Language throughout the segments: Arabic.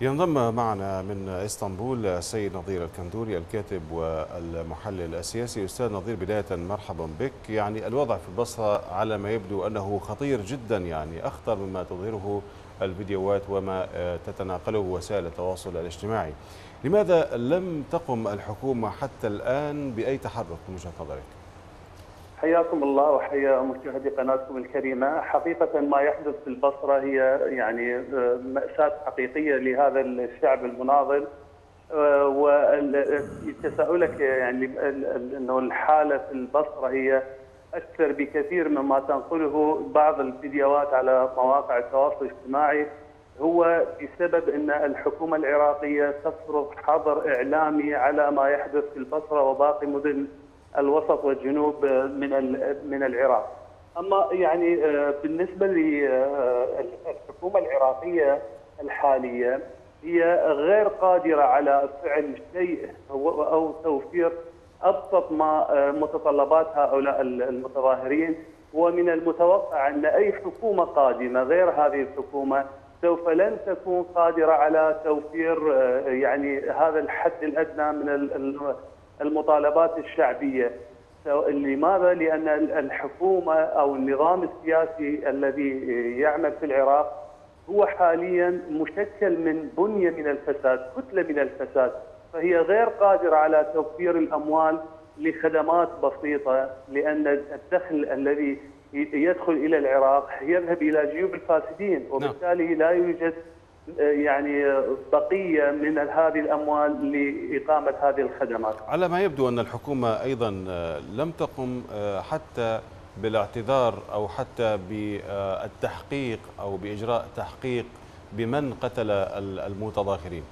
ينضم معنا من إسطنبول السيد نظير الكندوري الكاتب والمحلل السياسي. أستاذ نظير بداية مرحبا بك. يعني الوضع في البصرة على ما يبدو أنه خطير جدا يعني أخطر مما تظهره الفيديوهات وما تتناقله وسائل التواصل الاجتماعي. لماذا لم تقم الحكومة حتى الآن بأي تحرك من وجهة نظرك؟ حياكم الله وحيا مشاهدي قناتكم الكريمة، حقيقة ما يحدث في البصرة هي يعني مأساة حقيقية لهذا الشعب المناضل. وتساؤلك يعني إنه الحالة في البصرة هي أكثر بكثير مما تنقله بعض الفيديوهات على مواقع التواصل الاجتماعي. هو بسبب إن الحكومة العراقية تفرض حظر إعلامي على ما يحدث في البصرة وباقي مدن الوسط والجنوب من من العراق. أما يعني بالنسبة للحكومه العراقية الحالية هي غير قادرة على فعل شيء أو توفير أبسط ما متطلبات هؤلاء المتظاهرين ومن المتوقع أن أي حكومة قادمة غير هذه الحكومة سوف لن تكون قادرة على توفير يعني هذا الحد الأدنى من المطالبات الشعبية لماذا؟ لأن الحكومة أو النظام السياسي الذي يعمل في العراق هو حاليا مشكل من بنية من الفساد، كتلة من الفساد، فهي غير قادرة على توفير الأموال لخدمات بسيطة لأن الدخل الذي يدخل إلى العراق يذهب إلى جيوب الفاسدين وبالتالي لا يوجد يعني بقية من هذه الأموال لإقامة هذه الخدمات. على ما يبدو أن الحكومة أيضا لم تقم حتى بالاعتذار أو حتى بالتحقيق أو بإجراء تحقيق بمن قتل المتظاهرين.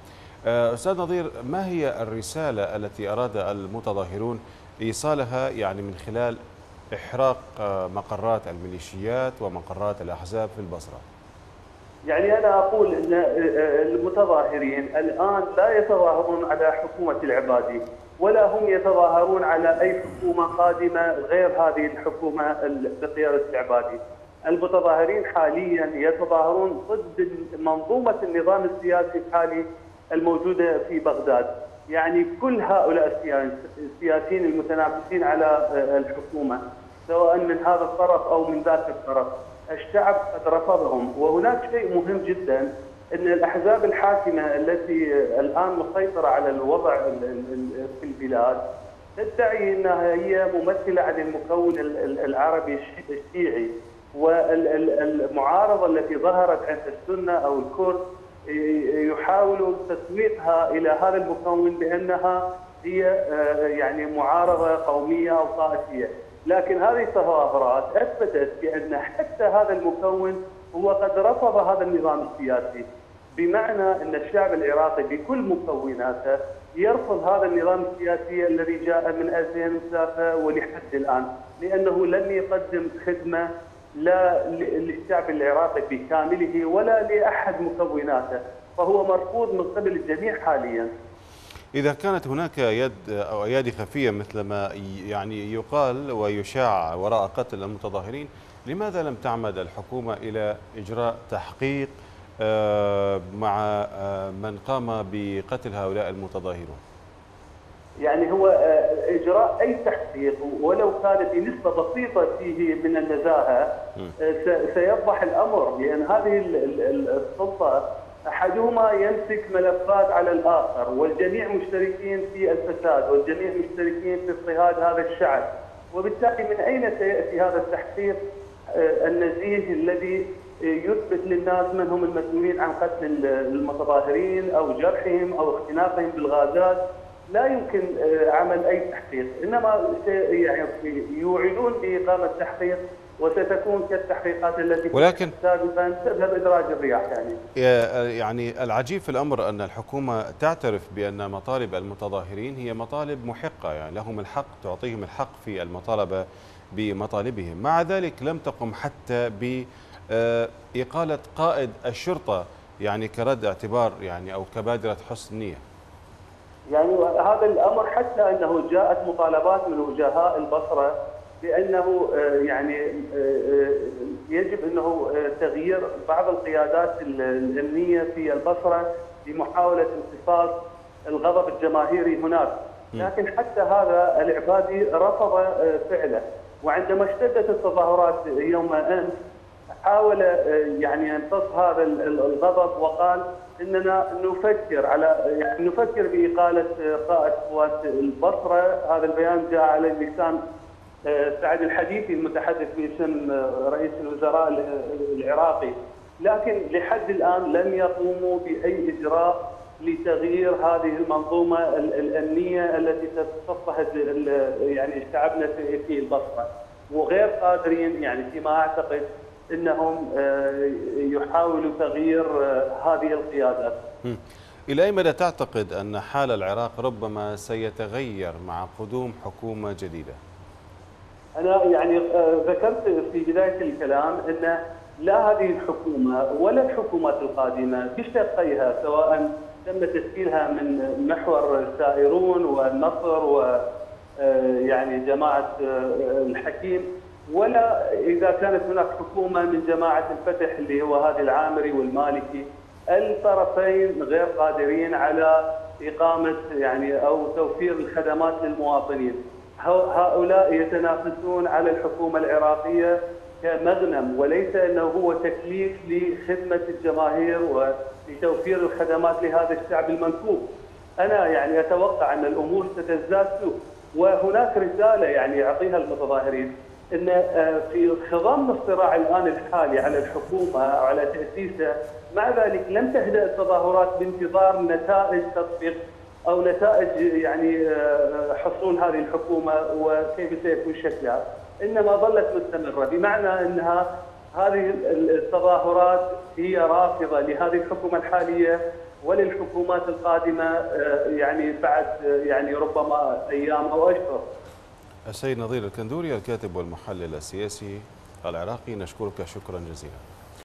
أستاذ نظير ما هي الرسالة التي أراد المتظاهرون إيصالها يعني من خلال إحراق مقرات الميليشيات ومقرات الأحزاب في البصرة؟ يعني أنا أقول إن المتظاهرين الآن لا يتظاهرون على حكومة العبادي ولا هم يتظاهرون على أي حكومة قادمة غير هذه الحكومة بقيادة العبادي. المتظاهرين حاليا يتظاهرون ضد منظومة النظام السياسي الحالي الموجودة في بغداد. يعني كل هؤلاء السياسيين المتنافسين على الحكومة سواء من هذا الطرف أو من ذاك الطرف الشعب قد رفضهم. وهناك شيء مهم جدا إن الأحزاب الحاكمة التي الآن مسيطرة على الوضع في البلاد تدعي إنها هي ممثلة عن المكون العربي الشيعي. والمعارضه التي ظهرت عند السنة أو الكرد يحاولوا تسويقها إلى هذا المكون بأنها هي يعني معارضة قومية أو طائفية. لكن هذه التظاهرات أثبتت بأن حتى هذا المكون هو قد رفض هذا النظام السياسي بمعنى أن الشعب العراقي بكل مكوناته يرفض هذا النظام السياسي الذي جاء من 2003 ولحد الآن لأنه لم يقدم خدمة لا للشعب العراقي بكامله ولا لأحد مكوناته فهو مرفوض من قبل الجميع حاليا. إذا كانت هناك يد أو أيادي خفية مثل ما يعني يقال ويشاع وراء قتل المتظاهرين لماذا لم تعمد الحكومة إلى إجراء تحقيق مع من قام بقتل هؤلاء المتظاهرون؟ يعني هو إجراء أي تحقيق ولو كان بنسبة بسيطة فيه من النزاهة سيوضح الأمر لأن هذه السلطة أحدهما يمسك ملفات على الآخر والجميع مشتركين في الفساد والجميع مشتركين في اضطهاد هذا الشعب. وبالتالي من أين سيأتي هذا التحقيق؟ النزيه الذي يثبت للناس من هم المسؤولين عن قتل المتظاهرين أو جرحهم أو اختناقهم بالغازات. لا يمكن عمل أي تحقيق. إنما يعني يوعدون بإقامة تحقيق وستكون كالتحقيقات التي ولكن سابقا تذهب إدراج الرياح يعني. يعني العجيب في الأمر أن الحكومة تعترف بأن مطالب المتظاهرين هي مطالب محقة يعني لهم الحق تعطيهم الحق في المطالبة بمطالبهم. مع ذلك لم تقم حتى باقاله قائد الشرطة يعني كرد اعتبار يعني أو كبادرة حسن نية. يعني هذا الأمر حتى أنه جاءت مطالبات من وجهاء البصرة بأنه يعني يجب أنه تغيير بعض القيادات الأمنية في البصرة لمحاولة امتصاص الغضب الجماهيري هناك. لكن حتى هذا العبادي رفض آه، فعله. وعندما اشتدت التظاهرات يوم أمس حاول يعني يمتص هذا الغضب وقال إننا نفكر على يعني نفكر بإقالة قائد قوات البصرة. هذا البيان جاء على لسان آه، سعد الحديثي المتحدث باسم آه، رئيس الوزراء العراقي لكن لحد الآن لم يقوموا بأي إجراء لتغيير هذه المنظومة الأمنية التي تضطهد يعني شعبنا في البصره وغير قادرين يعني فيما أعتقد إنهم آه، يحاولوا تغيير هذه القيادات. إلى أي مدى تعتقد أن حال العراق ربما سيتغير مع قدوم حكومة جديدة؟ أنا يعني آه، ذكرت في بداية الكلام أن لا هذه الحكومة ولا الحكومات القادمة بشقيها سواء تم تشكيلها من محور السائرون والنصر و آه، يعني جماعة آه، الحكيم ولا إذا كانت هناك حكومة من جماعة الفتح اللي هو هذه العامري والمالكي الطرفين غير قادرين على إقامة يعني أو توفير الخدمات للمواطنين. هؤلاء يتنافسون على الحكومة العراقية كمغنم وليس أنه هو تكليف لخدمة الجماهير ولتوفير الخدمات لهذا الشعب المنكوب. أنا يعني أتوقع أن الأمور ستزداد سوء. وهناك رسالة يعني يعطيها المتظاهرين إن آه، في خضم الصراع الآن الحالي على الحكومة أو على تاسيسها مع ذلك لم تهدأ التظاهرات بانتظار نتائج تطبيق أو نتائج يعني آه، حصول هذه الحكومة وكيف سيكون شكلها إنما ظلت مستمرة بمعنى إنها هذه التظاهرات هي رافضة لهذه الحكومة الحالية وللحكومات القادمة آه، يعني بعد آه، يعني ربما أيام أو أشهر. السيد نظير الكندوري الكاتب والمحلل السياسي العراقي نشكرك شكرا جزيلا.